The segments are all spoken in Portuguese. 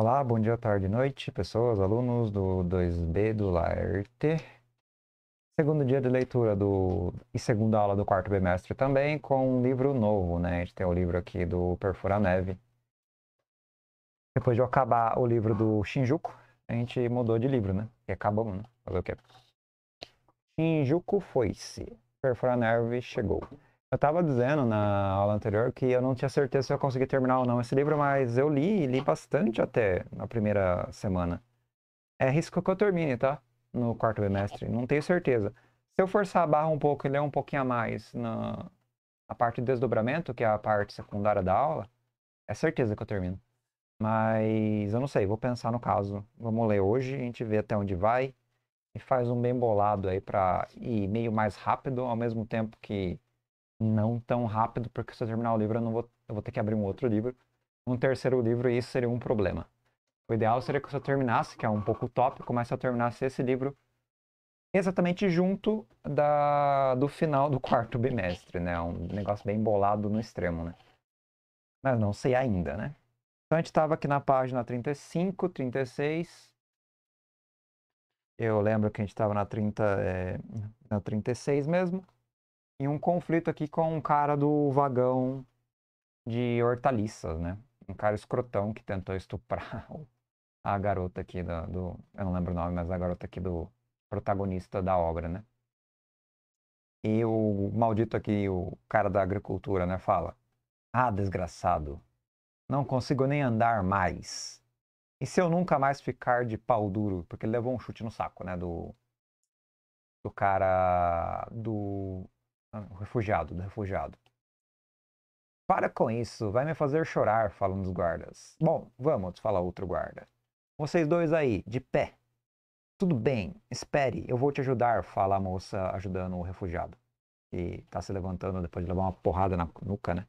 Olá, bom dia, tarde e noite, pessoas, alunos do 2B do Laerte. Segundo dia de leitura do e segunda aula do quarto bimestre também com um livro novo, né? A gente tem o livro aqui do Perfura Neve. Depois de eu acabar o livro do Shinjuku, a gente mudou de livro, né? E acabamos, né? Fazer o quê? Shinjuku foi-se. Perfura Neve chegou. Eu estava dizendo na aula anterior que eu não tinha certeza se eu conseguia terminar ou não esse livro, mas eu li, li bastante até na primeira semana. É risco que eu termine, tá? No quarto bimestre, não tenho certeza. Se eu forçar a barra um pouco e ler um pouquinho a mais na, na parte de desdobramento, que é a parte secundária da aula, é certeza que eu termino. Mas eu não sei, vou pensar no caso. Vamos ler hoje, a gente vê até onde vai e faz um bem bolado aí para ir meio mais rápido, ao mesmo tempo que não tão rápido, porque se eu terminar o livro eu, não vou, eu vou ter que abrir um outro livro, um terceiro livro, e isso seria um problema. O ideal seria que eu terminasse, que é um pouco utópico, mas se eu terminasse esse livro exatamente junto da, do final do quarto bimestre, né? Um negócio bem bolado no extremo, né? Mas não sei ainda, né? Então a gente estava aqui na página 35, 36. Eu lembro que a gente estava na, 30, é, na 36 mesmo em um conflito aqui com um cara do vagão de hortaliças, né? Um cara escrotão que tentou estuprar a garota aqui do, do, Eu não lembro o nome, mas a garota aqui do protagonista da obra, né? E o maldito aqui, o cara da agricultura, né, fala: Ah, desgraçado, não consigo nem andar mais. E se eu nunca mais ficar de pau duro? Porque ele levou um chute no saco, né, do, do cara do o refugiado, do refugiado. Para com isso, vai me fazer chorar, falam os guardas. Bom, vamos, fala outro guarda. Vocês dois aí, de pé. Tudo bem, espere, eu vou te ajudar, fala a moça ajudando o refugiado. Que tá se levantando depois de levar uma porrada na nuca, né?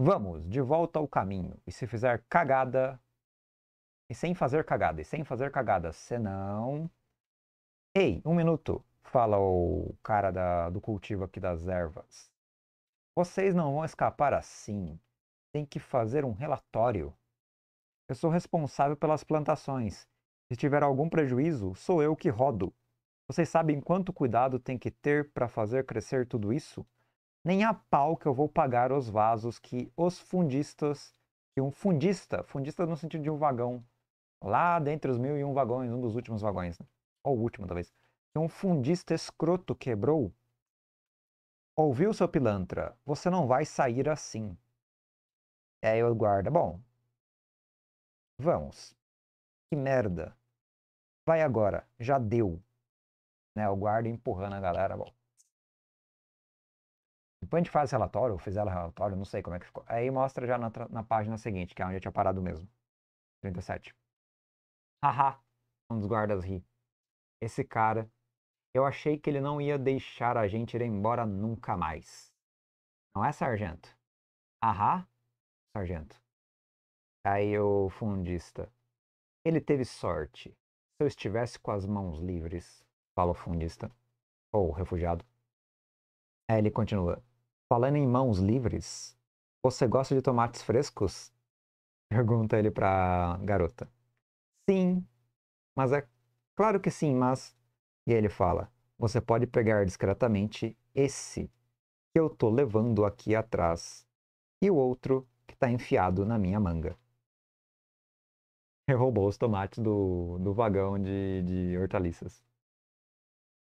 Vamos, de volta ao caminho. E se fizer cagada. E sem fazer cagada, e sem fazer cagada, senão. Ei, um minuto fala o cara da, do cultivo aqui das ervas. Vocês não vão escapar assim. Tem que fazer um relatório. Eu sou responsável pelas plantações. Se tiver algum prejuízo, sou eu que rodo. Vocês sabem quanto cuidado tem que ter para fazer crescer tudo isso? Nem a pau que eu vou pagar os vasos que os fundistas, que um fundista, fundista no sentido de um vagão, lá dentre os mil e um vagões, um dos últimos vagões, né? ou o último talvez, que um fundista escroto quebrou? Ouviu, seu pilantra? Você não vai sair assim. É, aí o guarda, bom, vamos. Que merda. Vai agora, já deu. Né, o guarda empurrando a galera, bom. Depois a gente faz relatório, ou fizer relatório, não sei como é que ficou. Aí mostra já na, na página seguinte, que é onde eu tinha parado mesmo. 37. Haha, um dos guardas ri. Esse cara eu achei que ele não ia deixar a gente ir embora nunca mais. Não é, sargento? Ahá, sargento. Aí o fundista. Ele teve sorte. Se eu estivesse com as mãos livres, fala o fundista. Ou o refugiado. Aí ele continua. Falando em mãos livres, você gosta de tomates frescos? Pergunta ele pra garota. Sim, mas é claro que sim, mas e ele fala: Você pode pegar discretamente esse que eu tô levando aqui atrás e o outro que está enfiado na minha manga. Ele roubou os tomates do, do vagão de, de hortaliças.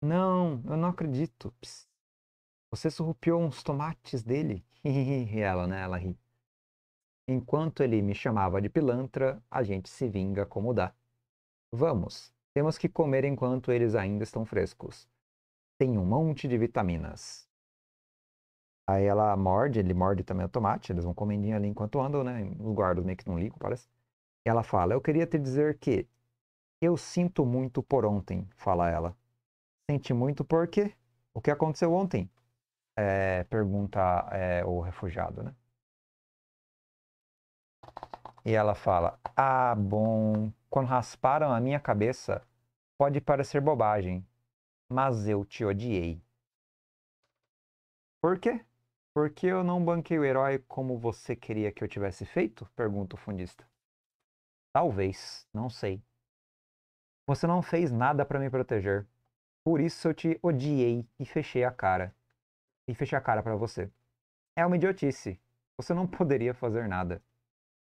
Não, eu não acredito. Psst. Você surrupiou uns tomates dele? e ela, né? Ela ri. Enquanto ele me chamava de pilantra, a gente se vinga como dá. Vamos, temos que comer enquanto eles ainda estão frescos. Tem um monte de vitaminas. Aí ela morde, ele morde também o tomate, eles vão comendo ali enquanto andam, né? Os guardas meio que não ligam, parece. Ela fala: Eu queria te dizer que eu sinto muito por ontem, fala ela. Sente muito por quê? O que aconteceu ontem? É, pergunta é, o refugiado, né? E ela fala: Ah, bom, quando rasparam a minha cabeça, pode parecer bobagem, mas eu te odiei. Por quê? Porque eu não banquei o herói como você queria que eu tivesse feito? Pergunta o fundista. Talvez, não sei. Você não fez nada para me proteger. Por isso eu te odiei e fechei a cara. E fechei a cara para você. É uma idiotice. Você não poderia fazer nada.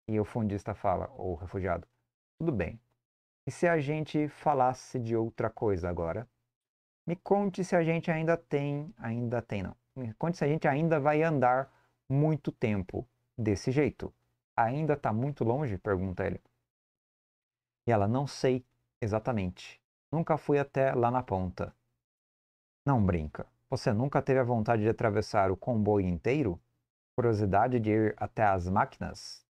E o fundista fala, ou refugiado, tudo bem. E se a gente falasse de outra coisa agora? Me conte se a gente ainda tem, ainda tem não. Me conte se a gente ainda vai andar muito tempo desse jeito. Ainda está muito longe? pergunta ele. E ela, não sei exatamente. Nunca fui até lá na ponta. Não brinca. Você nunca teve a vontade de atravessar o comboio inteiro? Curiosidade de ir até as máquinas?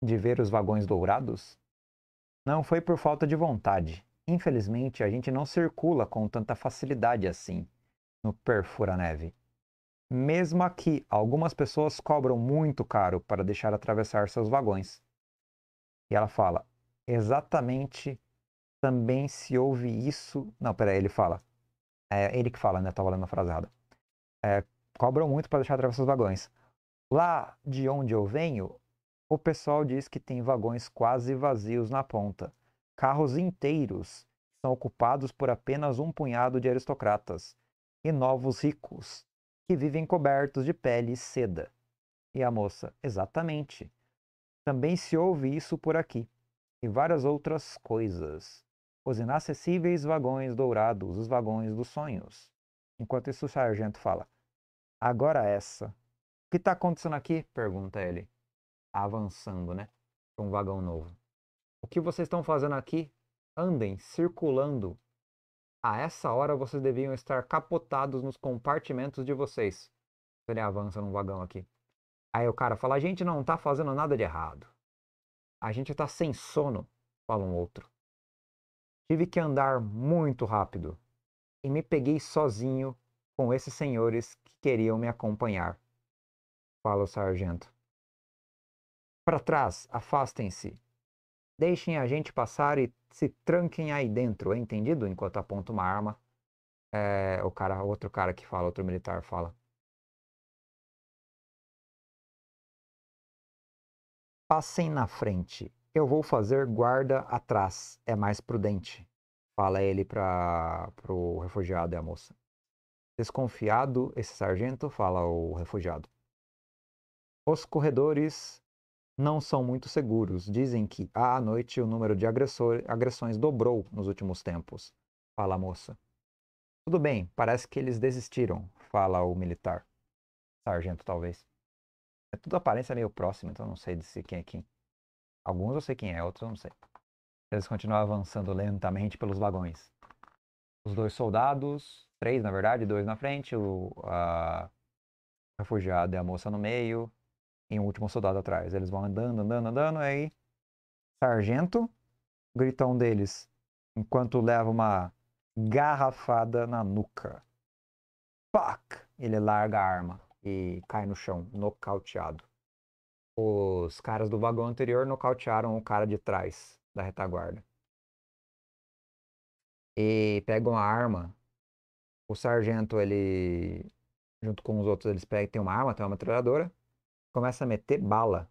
De ver os vagões dourados? Não foi por falta de vontade. Infelizmente, a gente não circula com tanta facilidade assim no Perfura-Neve. Mesmo aqui, algumas pessoas cobram muito caro para deixar atravessar seus vagões. E ela fala: exatamente também se ouve isso. Não, peraí, ele fala. É ele que fala, né? Tava lendo a frase errada. É, cobram muito para deixar atravessar os vagões. Lá de onde eu venho, o pessoal diz que tem vagões quase vazios na ponta. Carros inteiros são ocupados por apenas um punhado de aristocratas e novos ricos que vivem cobertos de pele e seda. E a moça, exatamente. Também se ouve isso por aqui e várias outras coisas. Os inacessíveis vagões dourados, os vagões dos sonhos. Enquanto isso, o sargento fala: Agora essa. O que está acontecendo aqui? pergunta ele, avançando, né? Para um vagão novo. O que vocês estão fazendo aqui? Andem circulando. A essa hora vocês deviam estar capotados nos compartimentos de vocês. Ele avança num vagão aqui. Aí o cara fala: A gente não está fazendo nada de errado. A gente está sem sono, fala um outro. Tive que andar muito rápido e me peguei sozinho com esses senhores que queriam me acompanhar, fala o sargento. Para trás, afastem-se. Deixem a gente passar e se tranquem aí dentro, é entendido? Enquanto aponta uma arma, é, o cara, outro cara que fala, outro militar fala. Passem na frente. Eu vou fazer guarda atrás. É mais prudente. Fala ele para o refugiado e a moça. Desconfiado, esse sargento fala o refugiado. Os corredores não são muito seguros. Dizem que à noite o número de agressor, agressões dobrou nos últimos tempos. Fala a moça. Tudo bem, parece que eles desistiram. Fala o militar. Sargento, talvez. É tudo aparência meio próximo, então não sei de quem é quem. Alguns eu sei quem é, outros eu não sei. Eles continuam avançando lentamente pelos vagões. Os dois soldados, três na verdade, dois na frente, o a, refugiado e a moça no meio, e um último soldado atrás. Eles vão andando, andando, andando, aí sargento, gritão deles, enquanto leva uma garrafada na nuca. Fuck! Ele larga a arma e cai no chão, nocauteado. Os caras do vagão anterior nocautearam o cara de trás da retaguarda. E pegam a arma. O sargento, ele, junto com os outros, eles pegam, tem uma arma, tem uma metralhadora, começa a meter bala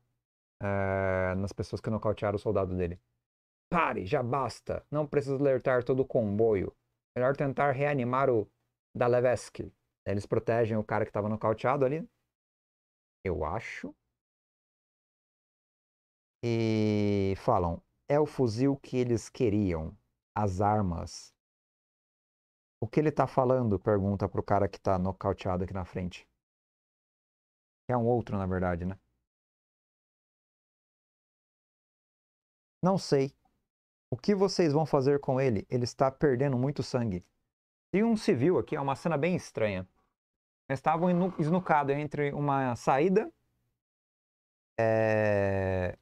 uh, nas pessoas que nocautearam o soldado dele. Pare, já basta. Não precisa alertar todo o comboio. Melhor tentar reanimar o Dalevesky. Eles protegem o cara que estava nocauteado ali. Eu acho. E falam: é o fuzil que eles queriam. As armas. O que ele está falando? Pergunta pro cara que está nocauteado aqui na frente. É um outro, na verdade, né? Não sei. O que vocês vão fazer com ele? Ele está perdendo muito sangue. E um civil aqui, é uma cena bem estranha. Eles estavam esnucados entre uma saída é...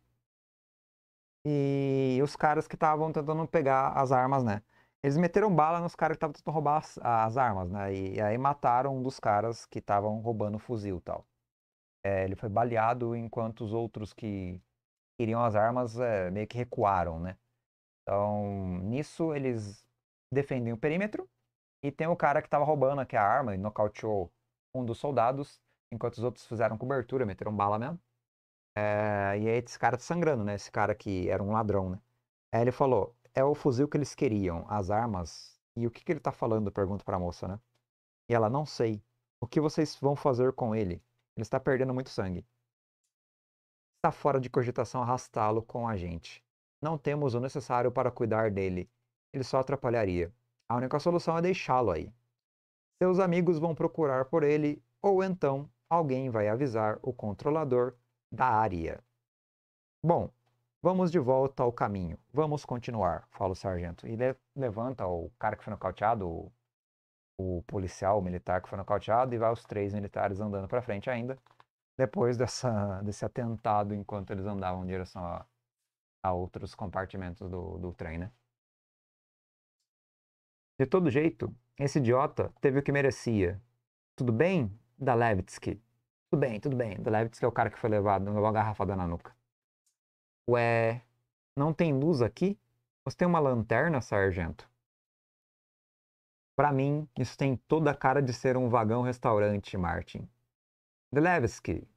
e os caras que estavam tentando pegar as armas, né? Eles meteram bala nos caras que estavam tentando roubar as, as, armas, né? E, e, aí mataram um dos caras que estavam roubando o fuzil e tal. É, ele foi baleado enquanto os outros que queriam as armas é, meio que recuaram, né? Então, nisso eles defendem o perímetro e tem o cara que estava roubando aqui a arma e nocauteou um dos soldados, enquanto os outros fizeram cobertura, meteram bala mesmo. É, e aí esse cara tá sangrando, né? Esse cara que era um ladrão, né? Aí ele falou: é o fuzil que eles queriam, as armas. E o que, que ele tá falando? Pergunto pra moça, né? E ela: não sei. O que vocês vão fazer com ele? Ele está perdendo muito sangue. Está fora de cogitação arrastá-lo com a gente. Não temos o necessário para cuidar dele. Ele só atrapalharia. A única solução é deixá-lo aí. Seus amigos vão procurar por ele, ou então alguém vai avisar o controlador da área. Bom, vamos de volta ao caminho. Vamos continuar, fala o sargento. E le levanta o cara que foi nocauteado, o, policial, o militar que foi nocauteado, e vai os três militares andando para frente ainda, depois dessa, desse atentado enquanto eles andavam em direção a, a outros compartimentos do, do trem, né? De todo jeito, esse idiota teve o que merecia. Tudo bem, Dalevitsky? Tudo bem, tudo bem. Dalevitsky é o cara que foi levado, levou a garrafada na nuca. Ué, não tem luz aqui? Você tem uma lanterna, sargento? Para mim, isso tem toda a cara de ser um vagão-restaurante, Martin. Delevsky,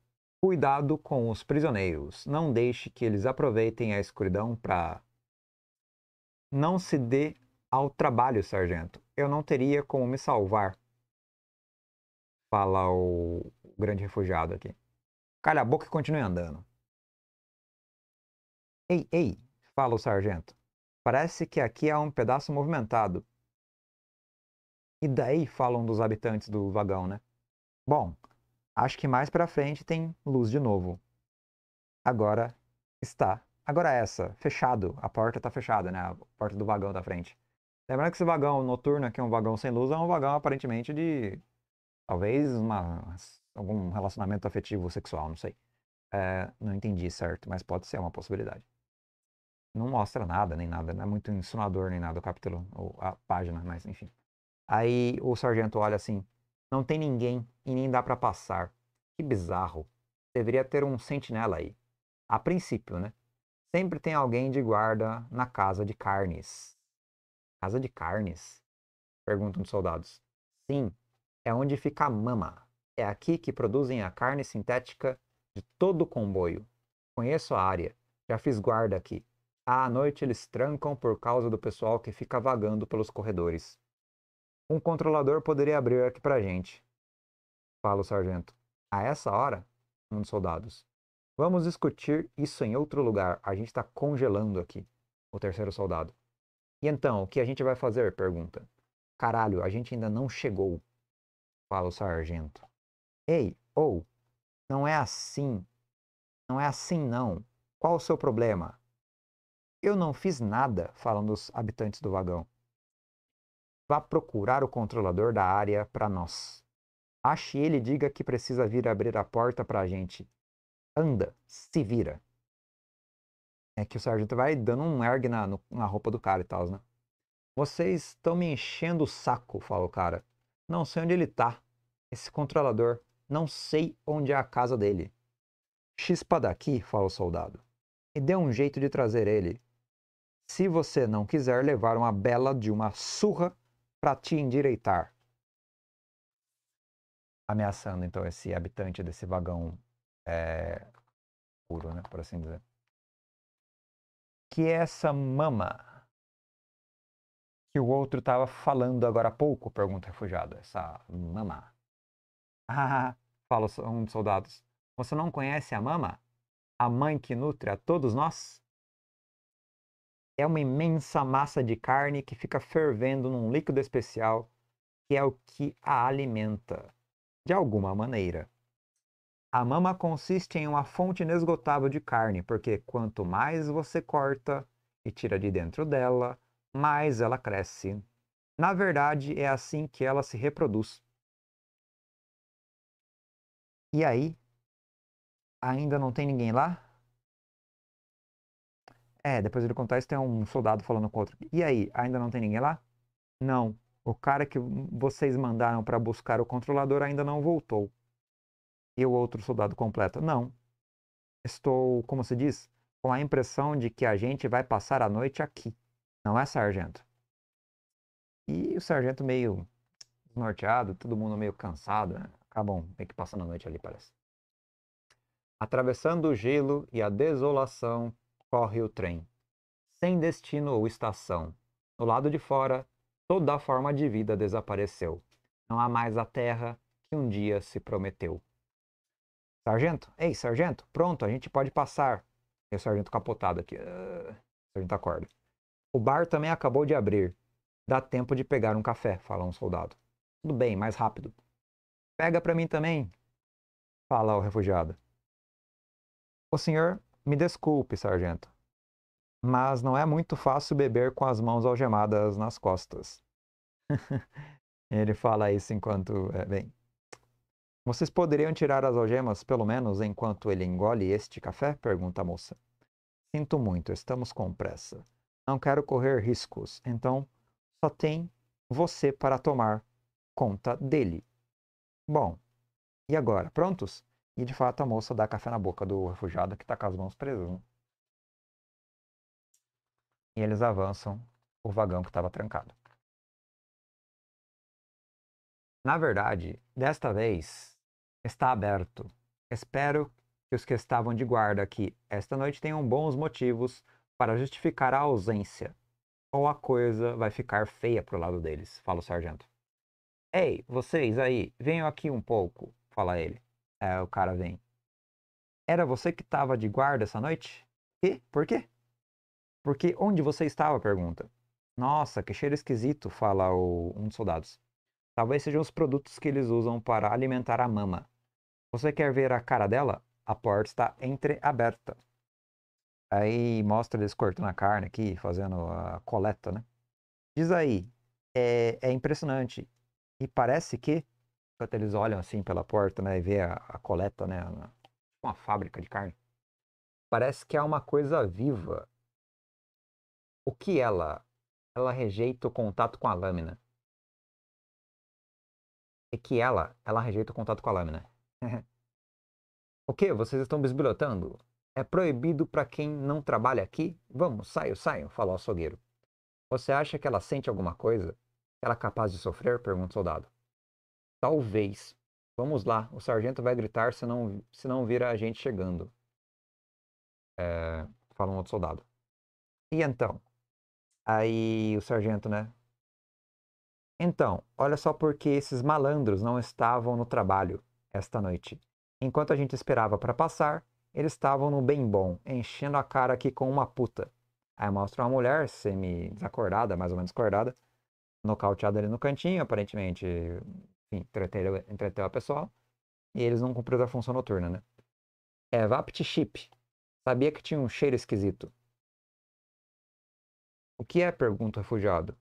cuidado com os prisioneiros. Não deixe que eles aproveitem a escuridão para. Não se dê ao trabalho, sargento. Eu não teria como me salvar. Fala o grande refugiado aqui. Calha a boca e continue andando. Ei, ei, fala o sargento. Parece que aqui é um pedaço movimentado. E daí falam dos habitantes do vagão, né? Bom, acho que mais para frente tem luz de novo. Agora está. Agora essa, fechado. A porta está fechada, né? A porta do vagão da frente. Lembrando que esse vagão noturno aqui é um vagão sem luz, é um vagão aparentemente de talvez uma, algum relacionamento afetivo sexual, não sei. É, não entendi certo, mas pode ser uma possibilidade. Não mostra nada, nem nada, não é muito insinuador nem nada o capítulo, ou a página, mas enfim. Aí o sargento olha assim: não tem ninguém e nem dá para passar. Que bizarro. Deveria ter um sentinela aí. A princípio, né? Sempre tem alguém de guarda na casa de carnes. Casa de carnes? Perguntam os soldados. Sim, é onde fica a mama. É aqui que produzem a carne sintética de todo o comboio. Conheço a área. Já fiz guarda aqui. À noite eles trancam por causa do pessoal que fica vagando pelos corredores. Um controlador poderia abrir aqui pra gente. Fala o sargento. A essa hora? Um dos soldados. Vamos discutir isso em outro lugar. A gente está congelando aqui. O terceiro soldado. E então, o que a gente vai fazer? Pergunta. Caralho, a gente ainda não chegou. Fala o sargento. Ei, ou, oh, não é assim. Não é assim não. Qual o seu problema? Eu não fiz nada, falam os habitantes do vagão. Vá procurar o controlador da área para nós. Ache ele e diga que precisa vir abrir a porta para a gente. Anda, se vira. É que o sargento vai dando um erg na, no, na roupa do cara e tal, né? Vocês estão me enchendo o saco, fala o cara. Não sei onde ele tá. Esse controlador. Não sei onde é a casa dele. Chispa daqui, fala o soldado. E dê um jeito de trazer ele. Se você não quiser levar uma bela de uma surra para te endireitar. Ameaçando então esse habitante desse vagão é, puro, né, por assim dizer que é essa mama que o outro estava falando agora há pouco? Pergunta o refugiado. Essa mama. Ah, fala um dos soldados. Você não conhece a mama? A mãe que nutre a todos nós? É uma imensa massa de carne que fica fervendo num líquido especial que é o que a alimenta, de alguma maneira. A mama consiste em uma fonte inesgotável de carne, porque quanto mais você corta e tira de dentro dela, mais ela cresce. Na verdade, é assim que ela se reproduz. E aí? Ainda não tem ninguém lá? É, depois ele contar isso, tem um soldado falando com outro. E aí, ainda não tem ninguém lá? Não. O cara que vocês mandaram para buscar o controlador ainda não voltou. E o outro soldado completa: Não. Estou, como se diz, com a impressão de que a gente vai passar a noite aqui. Não é, sargento? E o sargento meio desnorteado, todo mundo meio cansado, né? acabam meio que passando a noite ali, parece. Atravessando o gelo e a desolação, corre o trem. sem destino ou estação. Do lado de fora, toda a forma de vida desapareceu. Não há mais a terra que um dia se prometeu. Sargento, ei, sargento, pronto, a gente pode passar. E o sargento capotado aqui. Uh, o sargento acorda. O bar também acabou de abrir. Dá tempo de pegar um café, fala um soldado. Tudo bem, mais rápido. Pega para mim também, fala o refugiado. O senhor, me desculpe, sargento, mas não é muito fácil beber com as mãos algemadas nas costas. Ele fala isso enquanto. É, bem. Vocês poderiam tirar as algemas, pelo menos, enquanto ele engole este café? pergunta a moça. Sinto muito, estamos com pressa. Não quero correr riscos, então só tem você para tomar conta dele. Bom, e agora? Prontos? E de fato a moça dá café na boca do refugiado que está com as mãos presas. Né? E eles avançam o vagão que estava trancado. Na verdade, desta vez está aberto. Espero que os que estavam de guarda aqui esta noite tenham bons motivos para justificar a ausência. Ou a coisa vai ficar feia pro lado deles, fala o sargento. Ei, vocês aí, venham aqui um pouco, fala ele. É, o cara vem. Era você que estava de guarda essa noite? E? Por quê? Porque onde você estava? pergunta. Nossa, que cheiro esquisito, fala o, um dos soldados. Talvez sejam os produtos que eles usam para alimentar a mama. Você quer ver a cara dela? A porta está entreaberta. Aí mostra eles cortando a carne aqui, fazendo a coleta, né? Diz aí, é, é impressionante. E parece que quando eles olham assim pela porta, né, e vê a, a coleta, né, uma fábrica de carne, parece que há uma coisa viva. O que ela? Ela rejeita o contato com a lâmina. E que ela, ela rejeita o contato com a lâmina. o que? Vocês estão bisbilhotando? É proibido para quem não trabalha aqui? Vamos, saio, saio, falou o açougueiro. Você acha que ela sente alguma coisa? Ela é capaz de sofrer? pergunta o soldado. Talvez. Vamos lá, o sargento vai gritar se não, se não vir a gente chegando. É, fala um outro soldado. E então? Aí o sargento, né? Então, olha só porque esses malandros não estavam no trabalho esta noite. Enquanto a gente esperava para passar, eles estavam no bem bom, enchendo a cara aqui com uma puta. Aí mostra uma mulher semi-desacordada, mais ou menos acordada, nocauteada ali no cantinho, aparentemente entreteu, a pessoa. E eles não cumpriram a função noturna, né? É, Vapt Chip. Sabia que tinha um cheiro esquisito. O que é? pergunta o refugiado.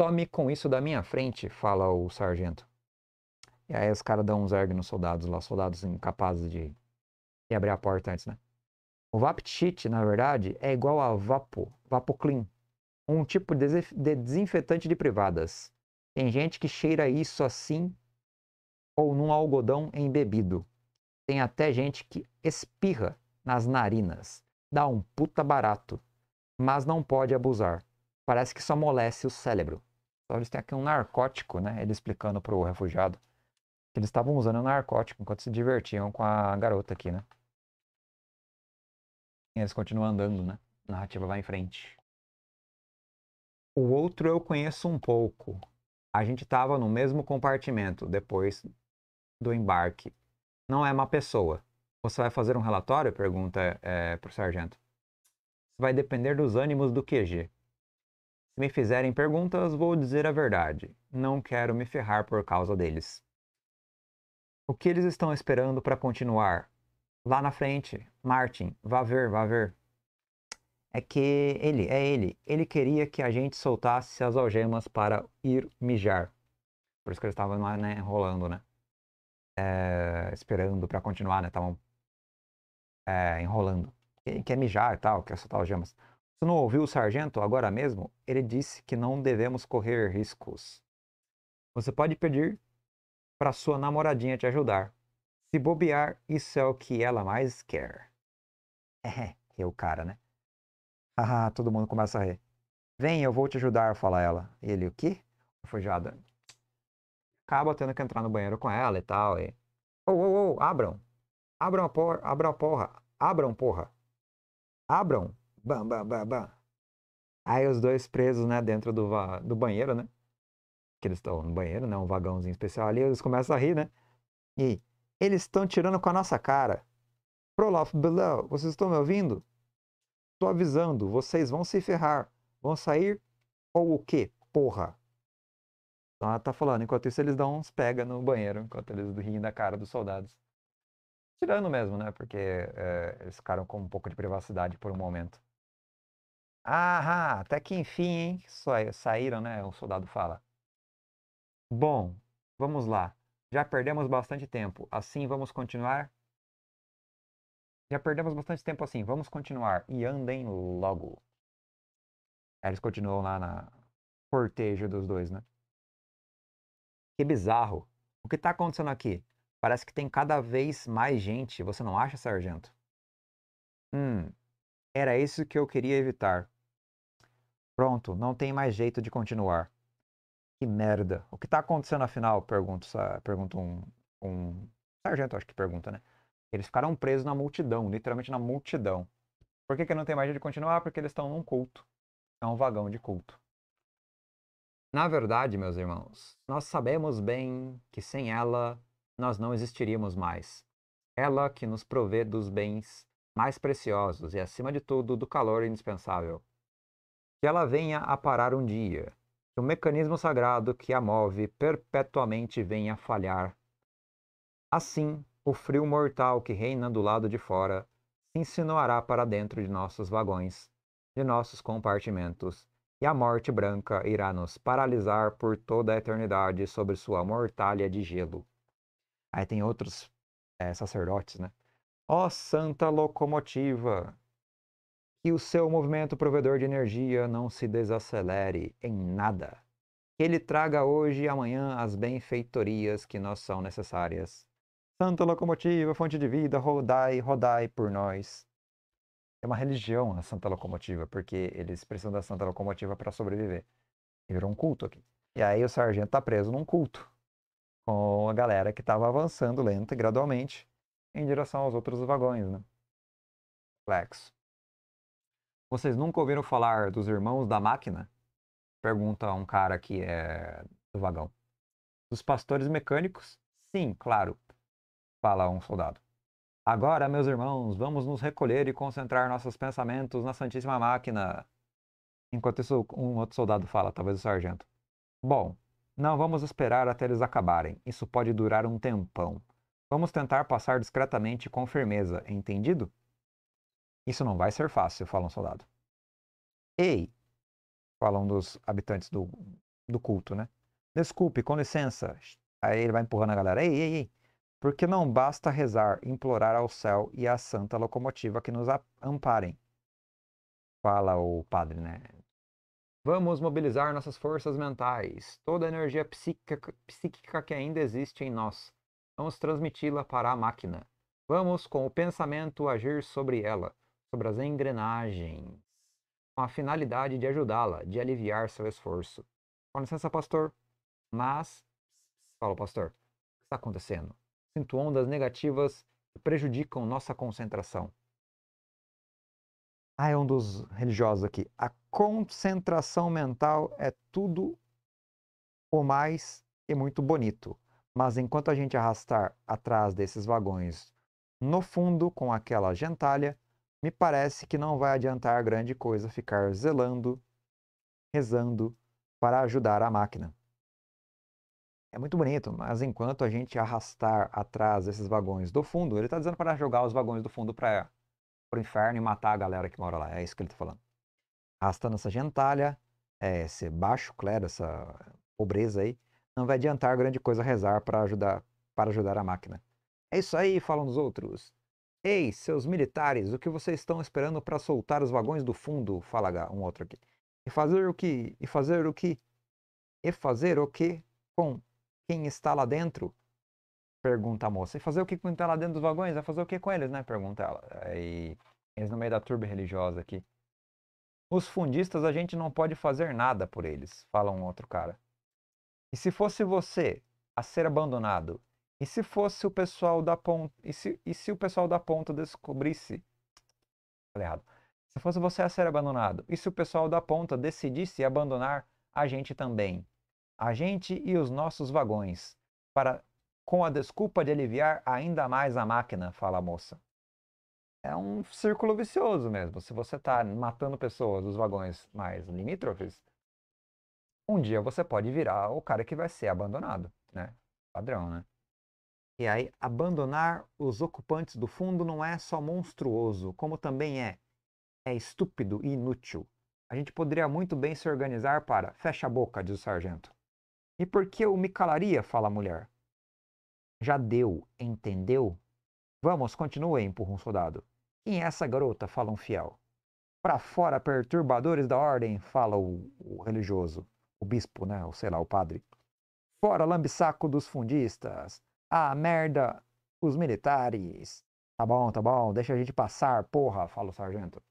Some com isso da minha frente, fala o sargento. E aí os caras dão uns erg nos soldados lá, soldados incapazes de, de abrir a porta antes, né? O Vaptchit, na verdade, é igual a Vapo, Vapoclean, um tipo de desinfetante de privadas. Tem gente que cheira isso assim ou num algodão embebido. Tem até gente que espirra nas narinas. Dá um puta barato, mas não pode abusar. Parece que só amolece o cérebro. Então eles têm aqui um narcótico, né? Ele explicando pro refugiado que eles estavam usando um narcótico enquanto se divertiam com a garota aqui, né? E eles continuam andando, né? A narrativa vai em frente. O outro eu conheço um pouco a gente estava no mesmo compartimento depois do embarque. Não é uma pessoa. Você vai fazer um relatório? Pergunta é, para o sargento. Vai depender dos ânimos do QG. Se me fizerem perguntas, vou dizer a verdade. Não quero me ferrar por causa deles. O que eles estão esperando para continuar? Lá na frente, Martin, vá ver, vá ver é que ele, é ele, ele queria que a gente soltasse as algemas para ir mijar. Por isso que eles estavam lá, né, enrolando, né? É, esperando para continuar, né? Estavam é, enrolando. Ele quer mijar e tal, quer soltar algemas. Você não ouviu o sargento agora mesmo? Ele disse que não devemos correr riscos. Você pode pedir para sua namoradinha te ajudar. Se bobear, isso é o que ela mais quer. É, é o cara, né? Haha, todo mundo começa a rir. Vem, eu vou te ajudar, fala ela. Ele, o quê? Refugada. Acaba tendo que entrar no banheiro com ela e tal. E... Ô, ô, ô, abram. Abram a porra. Abram a porra. Abram, porra. Abram. Bam, bam, bam, bam. Aí os dois presos, né, dentro do, do banheiro, né? Que eles estão no banheiro, né? Um vagãozinho especial ali, eles começam a rir, né? E eles estão tirando com a nossa cara. Prolof, Below, vocês estão me ouvindo? Estou avisando, vocês vão se ferrar. Vão sair ou o quê? Porra. Então ela tá falando, enquanto isso eles dão uns pega no banheiro, enquanto eles riem da cara dos soldados. Tirando mesmo, né? Porque é, eles ficaram com um pouco de privacidade por um momento. Ah, até que enfim, hein? Saíram, né? O soldado fala. Bom, vamos lá. Já perdemos bastante tempo. Assim vamos continuar? Já perdemos bastante tempo assim. Vamos continuar. E andem logo. Eles continuam lá na cortejo dos dois, né? Que bizarro. O que está acontecendo aqui? Parece que tem cada vez mais gente. Você não acha, sargento? Hum, era isso que eu queria evitar. Pronto, não tem mais jeito de continuar. Que merda. O que está acontecendo afinal? Pergunta, pergunta um, um sargento, acho que pergunta, né? Eles ficaram presos na multidão, literalmente na multidão. Por que, que não tem mais jeito de continuar? Porque eles estão num culto. É um vagão de culto. Na verdade, meus irmãos, nós sabemos bem que sem ela nós não existiríamos mais. Ela que nos provê dos bens mais preciosos e, acima de tudo, do calor indispensável que ela venha a parar um dia, que o mecanismo sagrado que a move perpetuamente venha a falhar. Assim, o frio mortal que reina do lado de fora se insinuará para dentro de nossos vagões, de nossos compartimentos, e a morte branca irá nos paralisar por toda a eternidade sobre sua mortalha de gelo. Aí tem outros é, sacerdotes, né? Ó oh, santa locomotiva, que o seu movimento provedor de energia não se desacelere em nada. Que ele traga hoje e amanhã as benfeitorias que nos são necessárias. Santa locomotiva, fonte de vida, rodai, rodai por nós. É uma religião a Santa Locomotiva, porque eles precisam da Santa Locomotiva para sobreviver. E virou um culto aqui. E aí o sargento está preso num culto, com a galera que estava avançando lenta e gradualmente em direção aos outros vagões, né? Complexo. Vocês nunca ouviram falar dos irmãos da máquina? Pergunta um cara que é do vagão. Dos pastores mecânicos? Sim, claro, fala um soldado. Agora, meus irmãos, vamos nos recolher e concentrar nossos pensamentos na Santíssima Máquina. Enquanto isso, um outro soldado fala, talvez o sargento. Bom, não vamos esperar até eles acabarem. Isso pode durar um tempão. Vamos tentar passar discretamente com firmeza, entendido? Isso não vai ser fácil, fala um soldado. Ei, fala um dos habitantes do, do culto, né? Desculpe, com licença. Aí ele vai empurrando a galera. Ei, ei, ei. Porque não basta rezar, implorar ao céu e à santa locomotiva que nos amparem. Fala o padre, né? Vamos mobilizar nossas forças mentais, toda a energia psíquica, psíquica que ainda existe em nós. Vamos transmiti-la para a máquina. Vamos, com o pensamento, agir sobre ela sobre as engrenagens, com a finalidade de ajudá-la, de aliviar seu esforço. Com licença, pastor, mas. Fala, pastor, o que está acontecendo? Sinto ondas negativas que prejudicam nossa concentração. Ah, é um dos religiosos aqui. A concentração mental é tudo o mais e muito bonito. Mas enquanto a gente arrastar atrás desses vagões no fundo com aquela gentalha, me parece que não vai adiantar grande coisa ficar zelando, rezando para ajudar a máquina. É muito bonito, mas enquanto a gente arrastar atrás esses vagões do fundo, ele está dizendo para jogar os vagões do fundo para o inferno e matar a galera que mora lá. É isso que ele está falando. Arrastando essa gentalha, é, esse baixo clero, essa pobreza aí, não vai adiantar grande coisa rezar para ajudar, para ajudar a máquina. É isso aí, falam os outros. Ei, seus militares, o que vocês estão esperando para soltar os vagões do fundo? Fala um outro aqui. E fazer o que? E fazer o que? E fazer o que com quem está lá dentro? Pergunta a moça. E fazer o que com quem está lá dentro dos vagões? Vai fazer o que com eles, né? Pergunta ela. Aí, eles no meio da turba religiosa aqui. Os fundistas a gente não pode fazer nada por eles, fala um outro cara. E se fosse você a ser abandonado e se fosse o pessoal da ponta. E se, e se o pessoal da ponta descobrisse. Falei errado. Se fosse você a ser abandonado, e se o pessoal da ponta decidisse abandonar a gente também? A gente e os nossos vagões, para com a desculpa de aliviar ainda mais a máquina, fala a moça. É um círculo vicioso mesmo. Se você está matando pessoas dos vagões mais limítrofes, um dia você pode virar o cara que vai ser abandonado, né? Padrão, né? E aí, abandonar os ocupantes do fundo não é só monstruoso, como também é é estúpido e inútil. A gente poderia muito bem se organizar para. Fecha a boca, diz o sargento. E por que eu me calaria? fala a mulher. Já deu, entendeu? Vamos, continue, empurra um soldado. Quem é essa garota? fala um fiel. Para fora, perturbadores da ordem, fala o, o, religioso. O bispo, né? Ou sei lá, o padre. Fora, lambisaco dos fundistas. Ah, merda, os militares. Tá bom, tá bom, deixa a gente passar, porra, fala o sargento.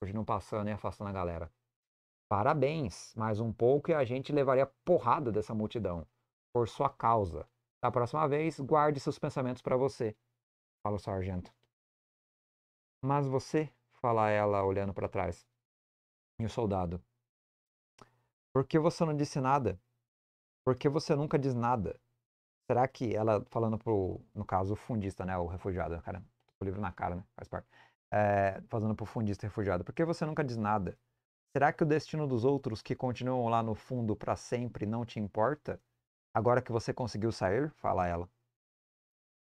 Continuam passando e afastando a galera. Parabéns, mais um pouco e a gente levaria porrada dessa multidão. Por sua causa. Da próxima vez, guarde seus pensamentos para você, fala o sargento. Mas você, fala ela olhando para trás. E o soldado. Por que você não disse nada? Por que você nunca diz nada? Será que ela, falando pro, no caso, o fundista, né, o refugiado, cara, o livro na cara, né, faz parte é, fazendo pro fundista refugiado? Por que você nunca diz nada? Será que o destino dos outros que continuam lá no fundo para sempre não te importa? Agora que você conseguiu sair? Fala ela.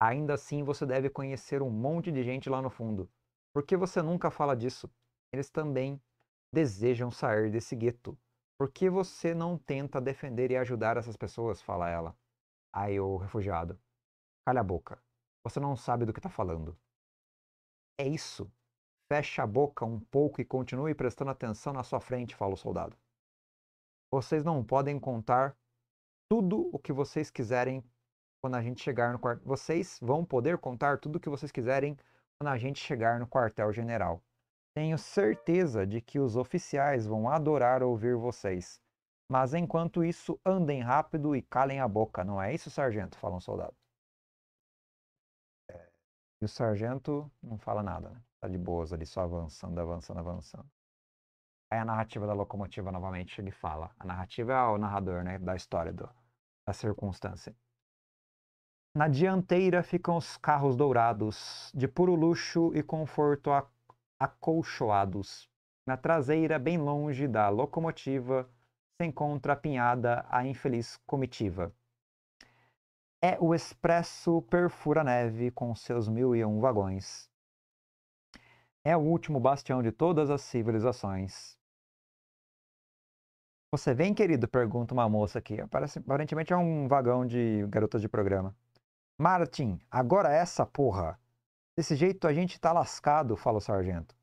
Ainda assim, você deve conhecer um monte de gente lá no fundo. Por que você nunca fala disso? Eles também desejam sair desse gueto. Por que você não tenta defender e ajudar essas pessoas? Fala ela. Aí o refugiado. Calha a boca. Você não sabe do que está falando. É isso. Feche a boca um pouco e continue prestando atenção na sua frente, fala o soldado. Vocês não podem contar tudo o que vocês quiserem quando a gente chegar no quartel. Vocês vão poder contar tudo o que vocês quiserem quando a gente chegar no quartel-general. Tenho certeza de que os oficiais vão adorar ouvir vocês. Mas enquanto isso, andem rápido e calem a boca, não é isso, sargento? Fala um soldado. E o sargento não fala nada, né? Tá de boas ali, só avançando, avançando, avançando. Aí a narrativa da locomotiva novamente ele fala. A narrativa é o narrador, né? Da história, do, da circunstância. Na dianteira ficam os carros dourados, de puro luxo e conforto acolchoados. Na traseira, bem longe da locomotiva, se encontra apinhada a infeliz comitiva é o Expresso Perfura-Neve com seus mil e um vagões. É o último bastião de todas as civilizações. Você vem, querido? Pergunta uma moça aqui. Aparentemente é um vagão de garotas de programa. Martin, agora essa porra. Desse jeito a gente tá lascado, fala o sargento.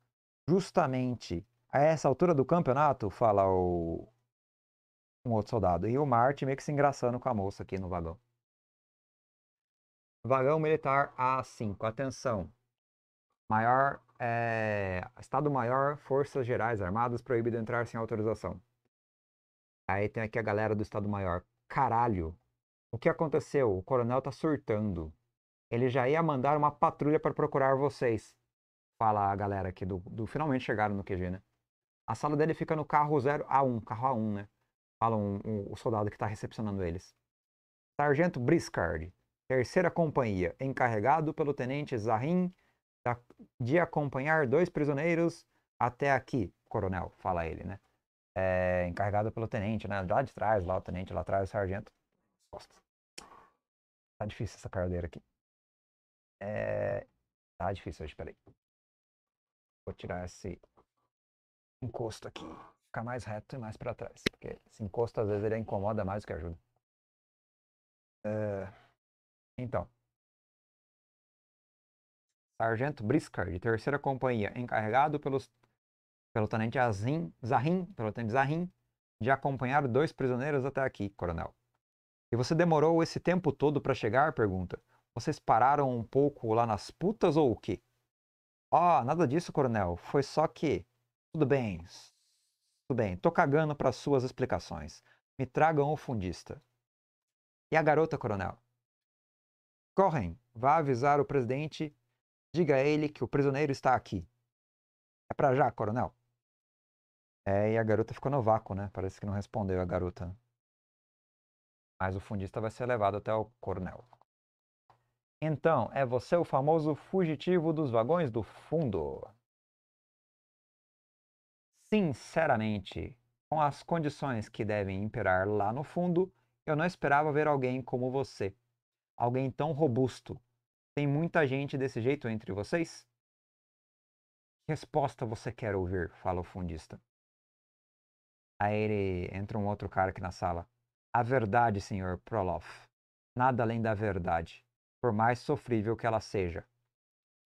Justamente. A essa altura do campeonato, fala o... um outro soldado. E o Martin meio que se engraçando com a moça aqui no vagão. Vagão militar A5. Atenção. Maior, é... Estado-Maior, Forças Gerais Armadas, proibido entrar sem autorização. Aí tem aqui a galera do Estado-Maior. Caralho. O que aconteceu? O coronel tá surtando. Ele já ia mandar uma patrulha para procurar vocês. Fala a galera aqui do, do finalmente chegaram no QG, né? A sala dele fica no carro 0A1, carro A1, né? Fala um, um, o soldado que está recepcionando eles. Sargento Briscard, Terceira companhia, encarregado pelo tenente Zahin de acompanhar dois prisioneiros até aqui, coronel, fala ele, né? É, encarregado pelo tenente, né? Lá de trás, lá o tenente, lá atrás o sargento. Costas. Tá difícil essa cadeira aqui. É... Tá difícil hoje, peraí. Vou tirar esse encosto aqui. Ficar mais reto e mais para trás. Porque esse encosto às vezes ele incomoda mais do que ajuda. É... Então, Sargento Briscard, de terceira companhia, encarregado pelos, pelo tenente Azim, Zahim, pelo tenente Zahim, de acompanhar dois prisioneiros até aqui, coronel. E você demorou esse tempo todo para chegar? Pergunta. Vocês pararam um pouco lá nas putas ou o quê? Oh, nada disso, coronel. Foi só que. Tudo bem. Tudo bem. Tô cagando para suas explicações. Me tragam o fundista. E a garota, coronel? Correm, vá avisar o presidente, diga a ele que o prisioneiro está aqui. É pra já, coronel? É, e a garota ficou no vácuo, né? Parece que não respondeu a garota. Mas o fundista vai ser levado até o coronel. Então, é você o famoso fugitivo dos vagões do fundo? Sinceramente, com as condições que devem imperar lá no fundo, eu não esperava ver alguém como você. Alguém tão robusto. Tem muita gente desse jeito entre vocês? Que resposta você quer ouvir? Fala o fundista. Aí ele entra um outro cara aqui na sala. A verdade, senhor Proloff. Nada além da verdade por mais sofrível que ela seja.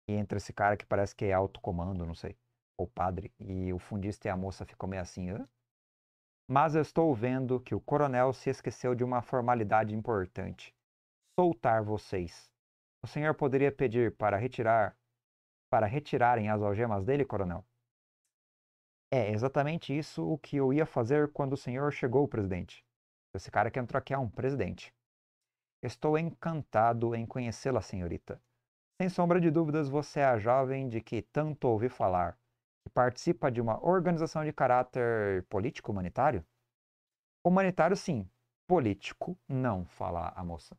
E entra esse cara que parece que é alto comando, não sei, ou padre, e o fundista e a moça ficam meio assim, Hã? Mas eu estou vendo que o coronel se esqueceu de uma formalidade importante. Soltar vocês. O senhor poderia pedir para retirar para retirarem as algemas dele, coronel? É exatamente isso o que eu ia fazer quando o senhor chegou, presidente. Esse cara que entrou aqui é um presidente. Estou encantado em conhecê-la, senhorita. Sem sombra de dúvidas, você é a jovem de que tanto ouvi falar, que participa de uma organização de caráter político-humanitário? Humanitário, sim. Político, não, fala a moça.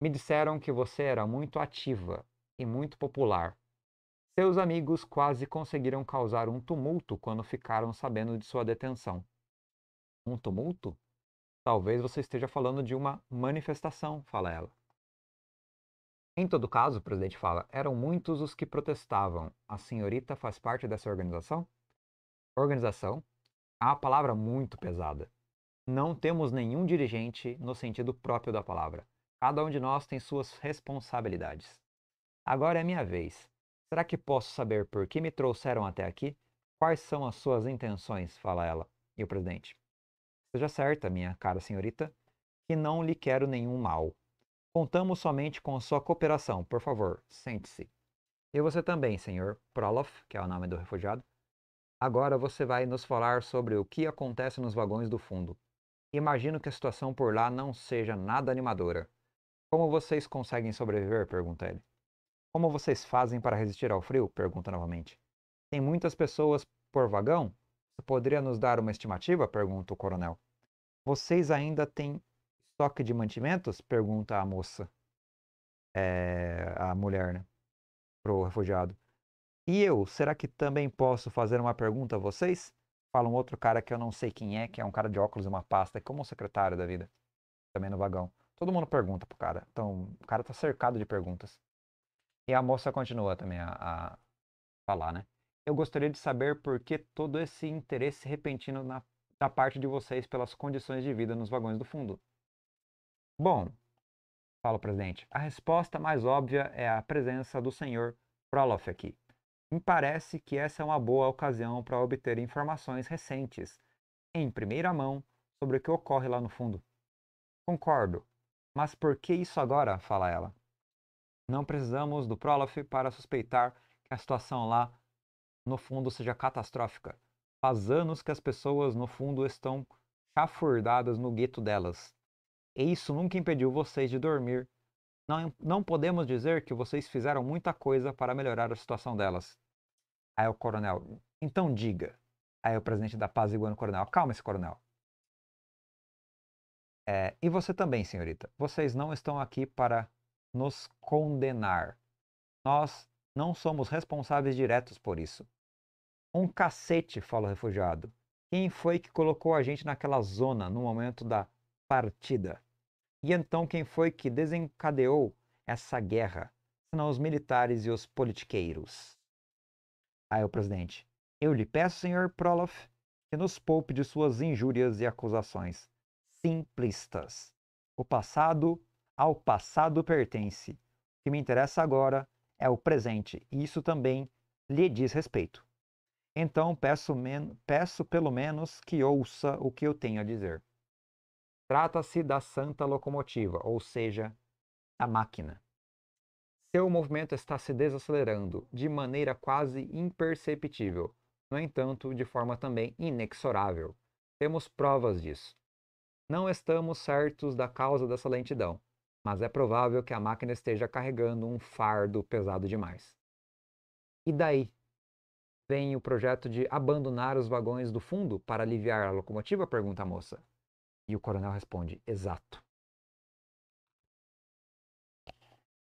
Me disseram que você era muito ativa e muito popular. Seus amigos quase conseguiram causar um tumulto quando ficaram sabendo de sua detenção. Um tumulto? Talvez você esteja falando de uma manifestação, fala ela. Em todo caso, o presidente fala, eram muitos os que protestavam. A senhorita faz parte dessa organização? Organização é uma palavra muito pesada. Não temos nenhum dirigente no sentido próprio da palavra. Cada um de nós tem suas responsabilidades. Agora é minha vez. Será que posso saber por que me trouxeram até aqui? Quais são as suas intenções? fala ela. E o presidente. Seja certa, minha cara senhorita, que não lhe quero nenhum mal. Contamos somente com sua cooperação. Por favor, sente-se. E você também, senhor Proloff, que é o nome do refugiado. Agora você vai nos falar sobre o que acontece nos vagões do fundo. Imagino que a situação por lá não seja nada animadora. Como vocês conseguem sobreviver? pergunta ele. Como vocês fazem para resistir ao frio? pergunta novamente. Tem muitas pessoas por vagão? Você poderia nos dar uma estimativa? pergunta o coronel. Vocês ainda têm estoque de mantimentos? pergunta a moça. É, a mulher, né? Pro refugiado. E eu, será que também posso fazer uma pergunta a vocês? Fala um outro cara que eu não sei quem é, que é um cara de óculos e uma pasta, como o secretário da vida. Também no vagão. Todo mundo pergunta pro cara. Então, o cara tá cercado de perguntas. E a moça continua também a, a falar, né? Eu gostaria de saber por que todo esse interesse repentino na, da parte de vocês pelas condições de vida nos vagões do fundo. Bom, fala o presidente, a resposta mais óbvia é a presença do senhor Proloff aqui. Me parece que essa é uma boa ocasião para obter informações recentes, em primeira mão, sobre o que ocorre lá no fundo. Concordo, mas por que isso agora? fala ela. Não precisamos do Proloff para suspeitar que a situação lá no fundo seja catastrófica. Faz anos que as pessoas no fundo estão chafurdadas no gueto delas. E isso nunca impediu vocês de dormir. Não, não podemos dizer que vocês fizeram muita coisa para melhorar a situação delas. Aí o coronel, então diga. Aí o presidente da paz iguana o coronel, calma esse coronel. É, e você também, senhorita. Vocês não estão aqui para nos condenar. Nós não somos responsáveis diretos por isso. Um cacete, fala o refugiado. Quem foi que colocou a gente naquela zona no momento da partida? E então quem foi que desencadeou essa guerra? Senão os militares e os politiqueiros. Aí o presidente. Eu lhe peço, senhor Proloff, que nos poupe de suas injúrias e acusações simplistas. O passado ao passado pertence. O que me interessa agora é o presente, e isso também lhe diz respeito. Então peço, peço pelo menos que ouça o que eu tenho a dizer. Trata-se da santa locomotiva, ou seja, a máquina. Seu movimento está se desacelerando de maneira quase imperceptível, no entanto, de forma também inexorável. Temos provas disso. Não estamos certos da causa dessa lentidão, mas é provável que a máquina esteja carregando um fardo pesado demais. E daí? vem o projeto de abandonar os vagões do fundo para aliviar a locomotiva? pergunta a moça. E o coronel responde: Exato.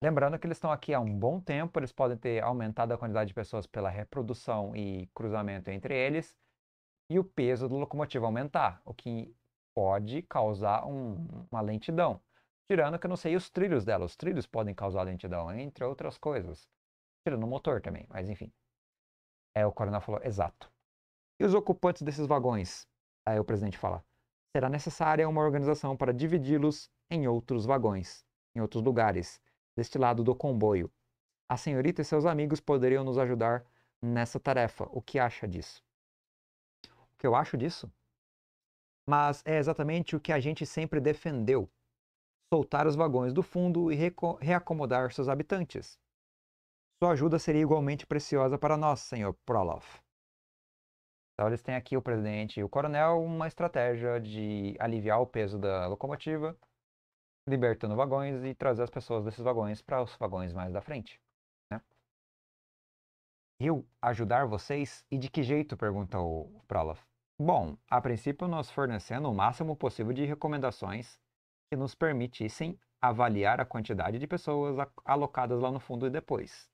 Lembrando que eles estão aqui há um bom tempo, eles podem ter aumentado a quantidade de pessoas pela reprodução e cruzamento entre eles, e o peso da locomotiva aumentar, o que pode causar um, uma lentidão. Tirando que eu não sei os trilhos dela, os trilhos podem causar lentidão, entre outras coisas. Tirando o motor também, mas enfim. É, o coronel falou, exato. E os ocupantes desses vagões? Aí o presidente fala, será necessária uma organização para dividi-los em outros vagões, em outros lugares, deste lado do comboio. A senhorita e seus amigos poderiam nos ajudar nessa tarefa. O que acha disso? O que eu acho disso? Mas é exatamente o que a gente sempre defendeu: soltar os vagões do fundo e reacomodar seus habitantes. Sua ajuda seria igualmente preciosa para nós, Sr. Proloff. Então eles têm aqui o presidente e o coronel uma estratégia de aliviar o peso da locomotiva libertando vagões e trazer as pessoas desses vagões para os vagões mais da frente. Né? Eu ajudar vocês? E de que jeito? pergunta o Prolof. Bom, a princípio nós fornecendo o máximo possível de recomendações que nos permitissem avaliar a quantidade de pessoas alocadas lá no fundo e depois.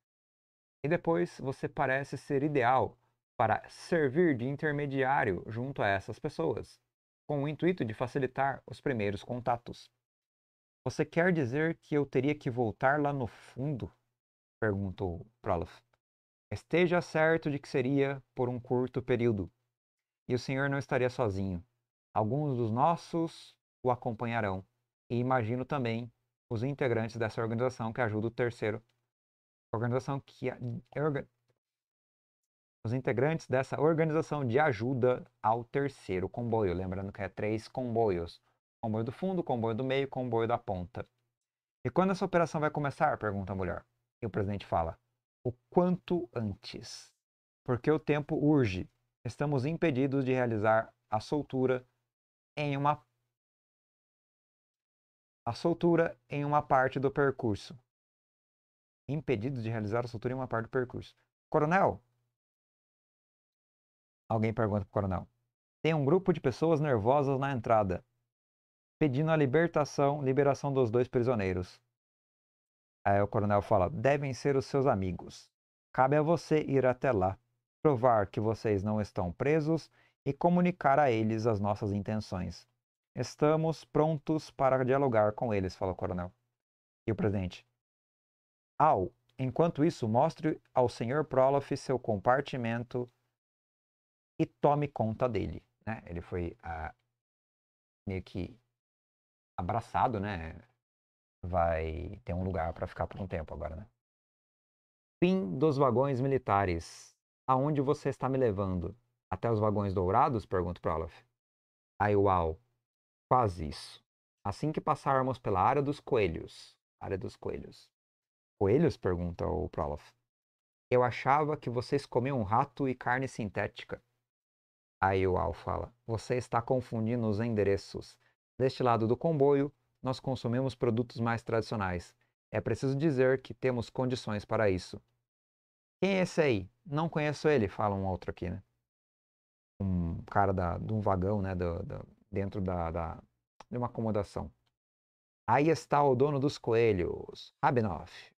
E depois você parece ser ideal para servir de intermediário junto a essas pessoas, com o intuito de facilitar os primeiros contatos. Você quer dizer que eu teria que voltar lá no fundo? perguntou Prolof. Esteja certo de que seria por um curto período. E o senhor não estaria sozinho. Alguns dos nossos o acompanharão. E imagino também os integrantes dessa organização que ajuda o terceiro. Organização que. Os integrantes dessa organização de ajuda ao terceiro comboio. Lembrando que é três comboios comboio do fundo, comboio do meio, comboio da ponta. E quando essa operação vai começar? pergunta a mulher. E o presidente fala: o quanto antes. Porque o tempo urge. Estamos impedidos de realizar a soltura em uma a soltura em uma parte do percurso. Impedidos de realizar a soltura em uma parte do percurso. Coronel? Alguém pergunta para o coronel. Tem um grupo de pessoas nervosas na entrada pedindo a libertação, liberação dos dois prisioneiros. Aí o coronel fala: devem ser os seus amigos. Cabe a você ir até lá, provar que vocês não estão presos e comunicar a eles as nossas intenções. Estamos prontos para dialogar com eles, falou o coronel. E o presidente: Al, enquanto isso, mostre ao Sr. Proloff seu compartimento e tome conta dele. Né? Ele foi ah, meio que abraçado, né? Vai ter um lugar para ficar por um tempo agora, né? Fim dos vagões militares. Aonde você está me levando? Até os vagões dourados? Pergunta Prolof. Aí, uau. Quase isso. Assim que passarmos pela área dos coelhos. Área dos coelhos. Coelhos? Pergunta o Prolof. Eu achava que vocês comiam rato e carne sintética. Aí o Al fala: Você está confundindo os endereços. Deste lado do comboio, nós consumimos produtos mais tradicionais. É preciso dizer que temos condições para isso. Quem é esse aí? Não conheço ele, fala um outro aqui, né? Um cara da, de um vagão, né? Do, do, dentro da, da, de uma acomodação. Aí está o dono dos coelhos, Rabinoff.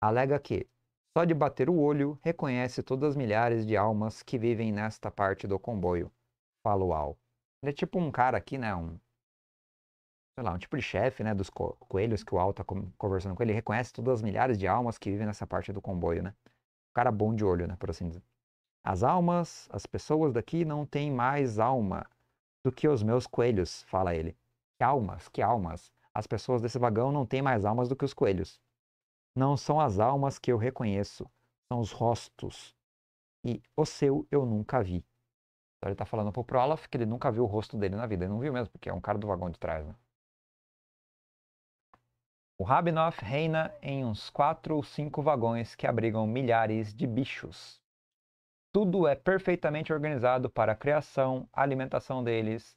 Alega que, só de bater o olho, reconhece todas as milhares de almas que vivem nesta parte do comboio. Fala o Al. Ele é tipo um cara aqui, né? Um, sei lá, um tipo de chefe, né, dos co coelhos que o Al tá conversando com ele reconhece todas as milhares de almas que vivem nessa parte do comboio, né? Cara bom de olho, né, por assim dizer. As almas, as pessoas daqui não têm mais alma do que os meus coelhos, fala ele. Que almas, que almas. As pessoas desse vagão não têm mais almas do que os coelhos. Não são as almas que eu reconheço, são os rostos. E o seu eu nunca vi. Então ele tá falando pro Prolaf que ele nunca viu o rosto dele na vida. Ele não viu mesmo, porque é um cara do vagão de trás, né? O Rabinoff reina em uns quatro ou cinco vagões que abrigam milhares de bichos. Tudo é perfeitamente organizado para a criação, a alimentação deles.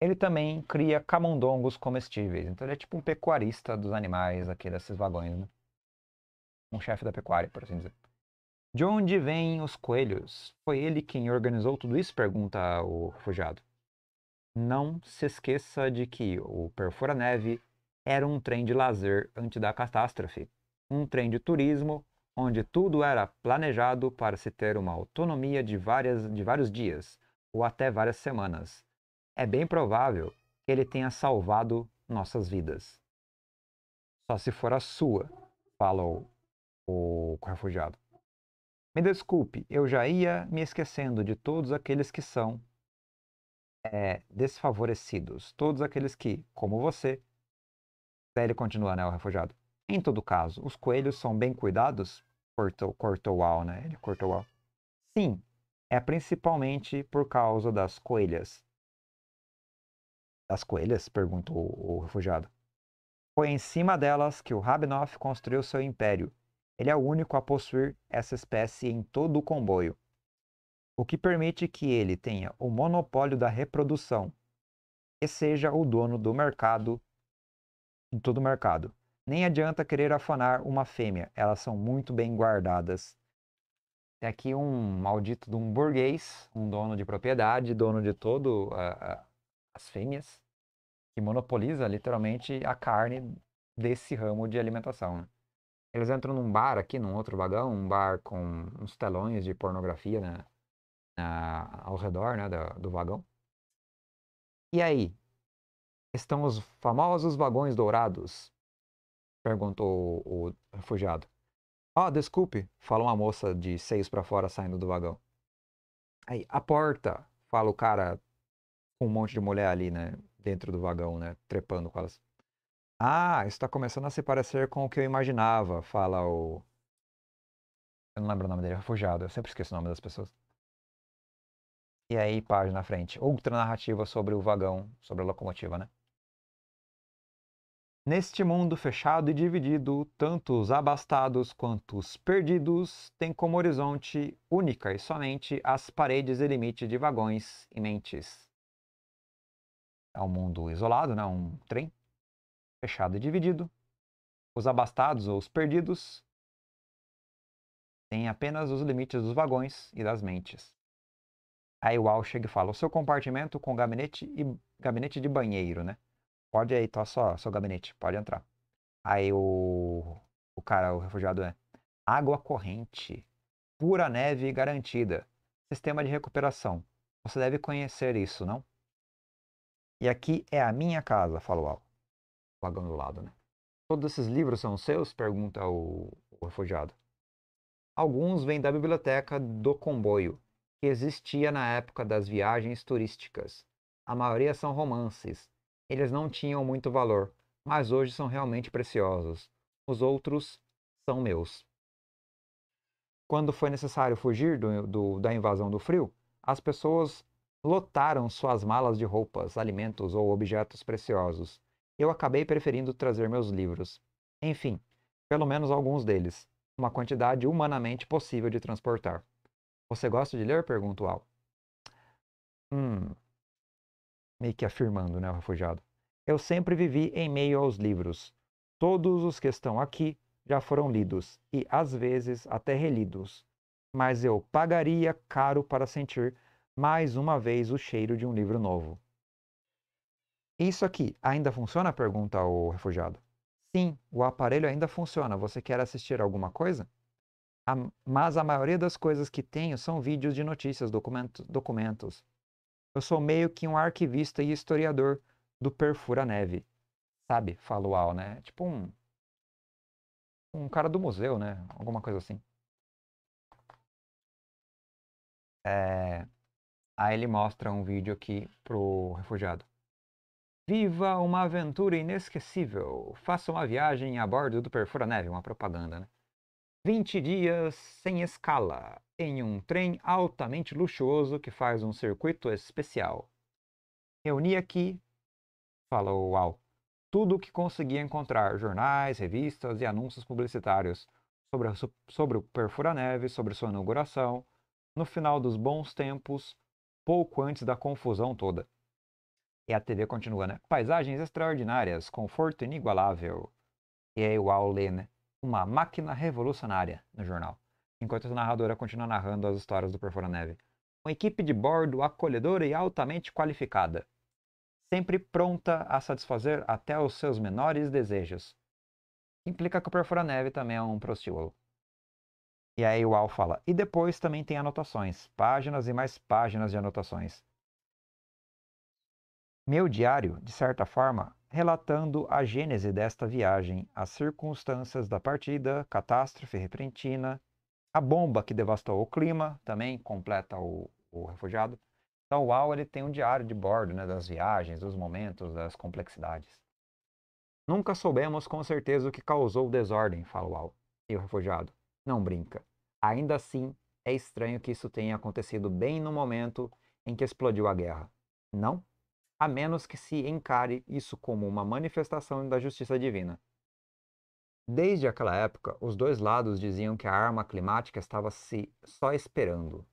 Ele também cria camundongos comestíveis. Então ele é tipo um pecuarista dos animais aqui desses vagões, né? Um chefe da pecuária, por assim dizer. De onde vêm os coelhos? Foi ele quem organizou tudo isso? Pergunta o refugiado. Não se esqueça de que o Perfura-Neve era um trem de lazer antes da catástrofe. Um trem de turismo onde tudo era planejado para se ter uma autonomia de, várias, de vários dias ou até várias semanas. É bem provável que ele tenha salvado nossas vidas. Só se for a sua, falou o refugiado. Me desculpe, eu já ia me esquecendo de todos aqueles que são é, desfavorecidos, todos aqueles que, como você. Ele continua, né, o refugiado. Em todo caso, os coelhos são bem cuidados? Cortou, cortou Al, né? Ele cortou Al. Sim, é principalmente por causa das coelhas. Das coelhas? perguntou o refugiado. Foi em cima delas que o Rabinoff construiu seu império. Ele é o único a possuir essa espécie em todo o comboio, o que permite que ele tenha o monopólio da reprodução e seja o dono do mercado, de todo o mercado. Nem adianta querer afanar uma fêmea, elas são muito bem guardadas. Tem aqui um maldito de um burguês, um dono de propriedade, dono de todo uh, as fêmeas, que monopoliza literalmente a carne desse ramo de alimentação. Né? Eles entram num bar aqui, num outro vagão, um bar com uns telões de pornografia né, na, ao redor né, do, do vagão. E aí? Estão os famosos vagões dourados? Perguntou o, refugiado. Ah, desculpe, fala uma moça de seios para fora saindo do vagão. Aí, a porta, fala o cara com um monte de mulher ali, né, dentro do vagão, né, trepando com elas. Ah, isso está começando a se parecer com o que eu imaginava, fala o. Eu não lembro o nome dele, refugiado, eu sempre esqueço o nome das pessoas. E aí, página na frente. Outra narrativa sobre o vagão, sobre a locomotiva, né? Neste mundo fechado e dividido, tanto os abastados quanto os perdidos têm como horizonte única e somente as paredes e limite de vagões e mentes. É um mundo isolado, né? um trem fechado e dividido. Os abastados ou os perdidos têm apenas os limites dos vagões e das mentes. Aí o Al chega e fala: o seu compartimento com gabinete e gabinete de banheiro, né? Pode aí, tá só seu gabinete, pode entrar. Aí o, o cara, o refugiado é água corrente, pura neve garantida, sistema de recuperação. Você deve conhecer isso, não? E aqui é a minha casa, falou Al vagão do lado, né? Todos esses livros são seus? Pergunta o, o refugiado. Alguns vêm da biblioteca do comboio, que existia na época das viagens turísticas. A maioria são romances. Eles não tinham muito valor, mas hoje são realmente preciosos. Os outros são meus. Quando foi necessário fugir do, do, da invasão do frio, as pessoas lotaram suas malas de roupas, alimentos ou objetos preciosos eu acabei preferindo trazer meus livros. Enfim, pelo menos alguns deles, uma quantidade humanamente possível de transportar. Você gosta de ler? pergunta Al. Hum. Meio que afirmando, né, o refugiado. Eu sempre vivi em meio aos livros. Todos os que estão aqui já foram lidos e, às vezes, até relidos. Mas eu pagaria caro para sentir mais uma vez o cheiro de um livro novo. Isso aqui ainda funciona? Pergunta o refugiado. Sim, o aparelho ainda funciona. Você quer assistir alguma coisa? Mas a maioria das coisas que tenho são vídeos de notícias, documento, documentos. Eu sou meio que um arquivista e historiador do Perfura Neve. Sabe? Fala o Al, né? Tipo um. Um cara do museu, né? Alguma coisa assim. É... Aí ele mostra um vídeo aqui pro refugiado. Viva uma aventura inesquecível. Faça uma viagem a bordo do Perfura Neve, uma propaganda, né? 20 dias sem escala, em um trem altamente luxuoso que faz um circuito especial. Reuni aqui, falou Al, tudo o que consegui encontrar: jornais, revistas e anúncios publicitários sobre, a, sobre o Perfura Neve, sobre sua inauguração, no final dos bons tempos, pouco antes da confusão toda. E a TV continua, né? Paisagens extraordinárias, conforto inigualável. E aí o Al lê, né? Uma máquina revolucionária no jornal. enquanto a narradora continua narrando as histórias do Perfura-Neve. Uma equipe de bordo acolhedora e altamente qualificada, sempre pronta a satisfazer até os seus menores desejos. Implica que o Perfura-Neve também é um prostíbulo. E aí o Al fala, e depois também tem anotações, páginas e mais páginas de anotações. Meu diário, de certa forma, relatando a gênese desta viagem, as circunstâncias da partida, catástrofe repentina, a bomba que devastou o clima, também completa o, o refugiado. Então o Al ele tem um diário de bordo né, das viagens, dos momentos, das complexidades. Nunca soubemos com certeza o que causou desordem, fala o Al. E o refugiado, não brinca. Ainda assim, é estranho que isso tenha acontecido bem no momento em que explodiu a guerra. Não? A menos que se encare isso como uma manifestação da justiça divina. Desde aquela época, os dois lados diziam que a arma climática estava se só esperando.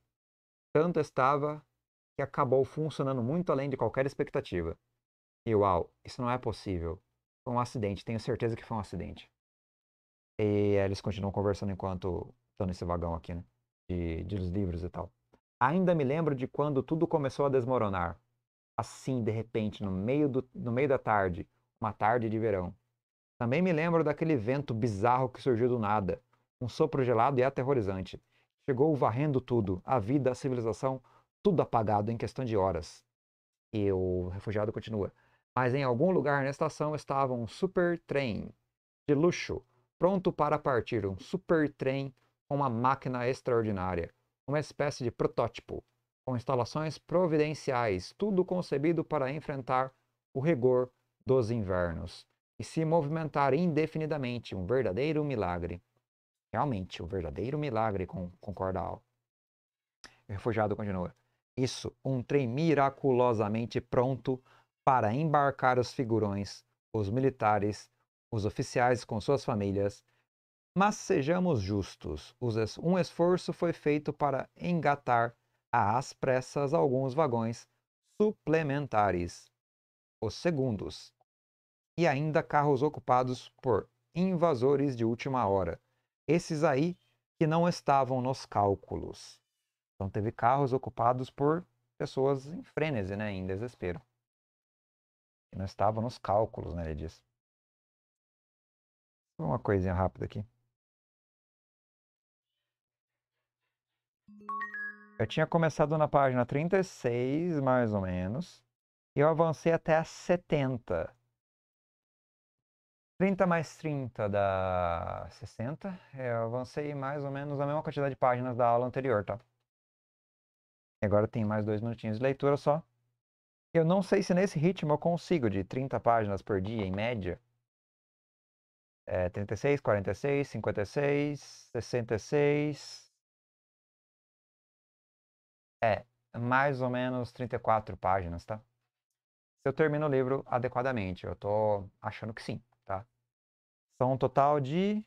Tanto estava que acabou funcionando muito além de qualquer expectativa. E uau, isso não é possível. Foi um acidente, tenho certeza que foi um acidente. E eles continuam conversando enquanto estão nesse vagão aqui, né? De, de livros e tal. Ainda me lembro de quando tudo começou a desmoronar. Assim, de repente, no meio, do, no meio da tarde, uma tarde de verão. Também me lembro daquele vento bizarro que surgiu do nada, um sopro gelado e aterrorizante. Chegou varrendo tudo, a vida, a civilização, tudo apagado em questão de horas. E o refugiado continua. Mas em algum lugar na estação estava um super trem de luxo, pronto para partir, um super trem com uma máquina extraordinária, uma espécie de protótipo, com instalações providenciais, tudo concebido para enfrentar o rigor dos invernos e se movimentar indefinidamente, um verdadeiro milagre. Realmente, um verdadeiro milagre, concorda Al. O refugiado continua. Isso, um trem miraculosamente pronto para embarcar os figurões, os militares, os oficiais com suas famílias, mas sejamos justos, um esforço foi feito para engatar às pressas alguns vagões suplementares, os segundos, e ainda carros ocupados por invasores de última hora, esses aí que não estavam nos cálculos. Então teve carros ocupados por pessoas em frênese, né, em desespero. Que não estavam nos cálculos, né, ele diz. Uma coisinha rápida aqui. Eu tinha começado na página 36, mais ou menos, e eu avancei até a 70. 30 mais 30 dá 60. Eu avancei mais ou menos a mesma quantidade de páginas da aula anterior, tá? E agora tem mais dois minutinhos de leitura só. Eu não sei se nesse ritmo eu consigo, de 30 páginas por dia, em média. É, 36, 46, 56, 66... É, mais ou menos 34 páginas, tá? Se eu termino o livro adequadamente, eu tô achando que sim, tá? São um total de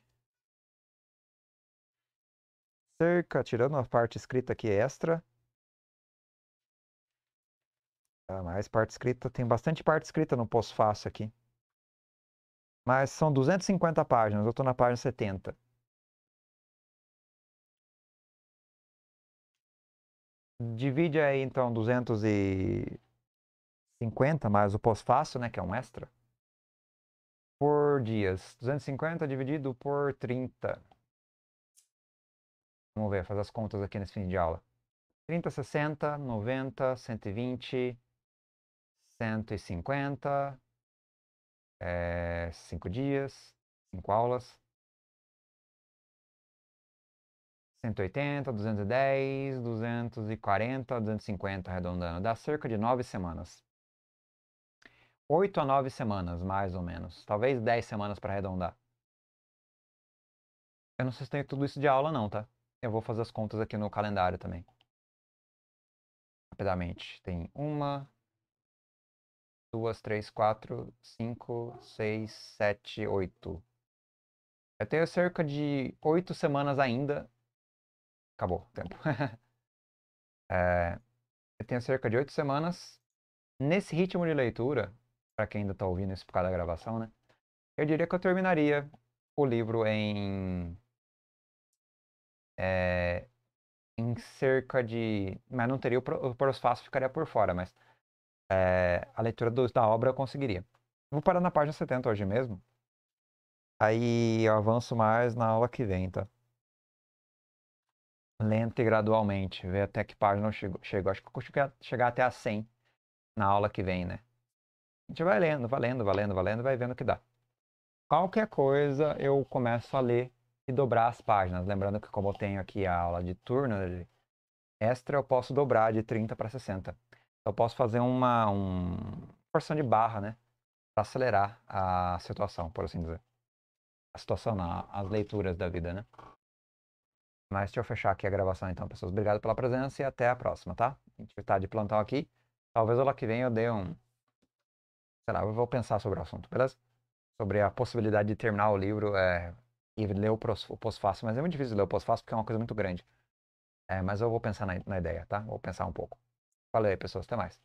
cerca, tirando a parte escrita aqui extra, tá? mais parte escrita, tem bastante parte escrita no pós-fácil aqui. Mas são 250 páginas, eu estou na página 70. Divide aí então 250 mais o pós-fácil, né, que é um extra, por dias. 250 dividido por 30. Vamos ver, fazer as contas aqui nesse fim de aula. 30, 60, 90, 120, 150, é, 5 dias, 5 aulas. 180, 210, 240, 250 arredondando. Dá cerca de 9 semanas. 8 a 9 semanas, mais ou menos. Talvez 10 semanas para arredondar. Eu não sei se tem tudo isso de aula não, tá? Eu vou fazer as contas aqui no calendário também. Rapidamente. Tem uma, duas, três, quatro, cinco, seis, sete, oito. Eu tenho cerca de oito semanas ainda Acabou o tempo. é, eu tenho cerca de oito semanas. Nesse ritmo de leitura, para quem ainda está ouvindo isso por causa da gravação, né? Eu diria que eu terminaria o livro em é, em cerca de. Mas não teria o, pro, o prosfácio, ficaria por fora, mas é, a leitura do, da obra eu conseguiria. Vou parar na página 70 hoje mesmo. Aí eu avanço mais na aula que vem, tá? Lento e gradualmente. Ver até que página eu chego. chego. Acho que eu consigo chegar até a 100 na aula que vem, né? A gente vai lendo, vai lendo, vai lendo, vai lendo, vai vendo o que dá. Qualquer coisa eu começo a ler e dobrar as páginas. Lembrando que como eu tenho aqui a aula de turno de extra, eu posso dobrar de 30 para 60. Eu posso fazer uma um, porção de barra, né? Para acelerar a situação, por assim dizer. A situação não, as leituras da vida, né? Mas deixa eu fechar aqui a gravação então, pessoas. Obrigado pela presença e até a próxima, tá? A gente está de plantão aqui. Talvez lá que vem eu dê um... Sei lá, eu vou pensar sobre o assunto, beleza? Sobre a possibilidade de terminar o livro é, e ler o pós-fácil. Mas é muito difícil ler o pós-fácil porque é uma coisa muito grande. É, mas eu vou pensar na, na ideia, tá? Vou pensar um pouco. Valeu aí, pessoas. Até mais.